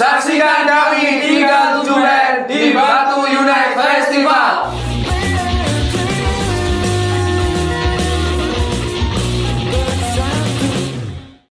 Saksikan kami 3